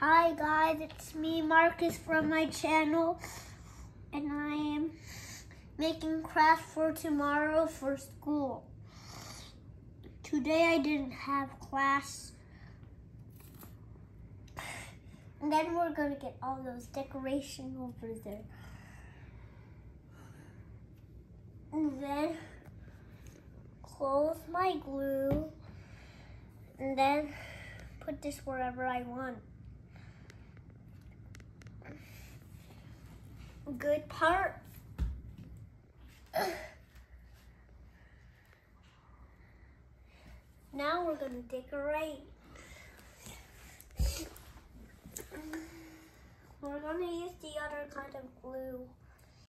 Hi guys, it's me Marcus from my channel and I am making crafts for tomorrow for school. Today I didn't have class. And then we're gonna get all those decoration over there. And then close my glue and then put this wherever I want. Good part. Now we're gonna decorate.